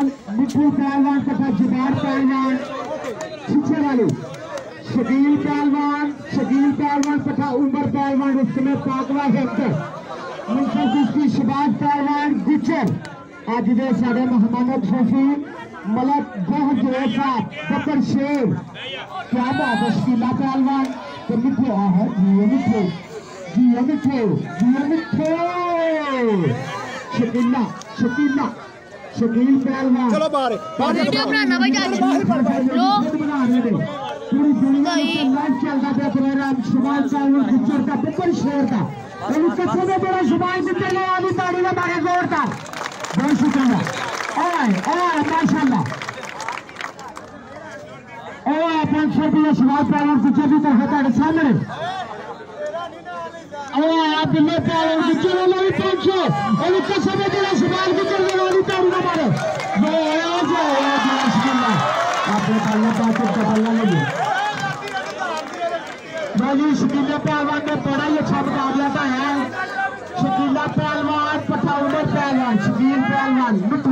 पहलवान मिठू पहलवान तथा जुबैर पहलवान, पीछे वाले, शकील पहलवान शकील पहलवान तथा उमर पहलवान, इस समय पाकवा के अंदर मुंसदी शबाज पहलवान गुजर अज के साढ़े मोहम्मद शफी मलक बहुत ज़ोर साहब बकर शेर। क्या बात है शीला पहलवान? तो मिठे, आ है, जियो मिठे जियो मिठे जियो मिठे। शकीला शकीला शकील पहलवान। चलो बाहर। वीडियो बनाना भाई आज लो भाई चलता पे प्रोग्राम सुभान साहब गुज्जर का पिपर शेर का और कच्चे में बड़ा सुभान जी के वाली ताड़ी में मारे ज़ोर का। बहुत शुक्रिया। ओए ओए माशाल्लाह। ओए 500 रुपया सुभान पहलवान गुज्जर जी तरफ़ तुम्हारे सामने। ओए आप बिल्ले पहलवान गुज्जर वाला भी 500 और शकीला पहलवान ने बड़ा ही अच्छा मुकाबला था है शकीला पहलवान पठा पहलवान शकील पहलवान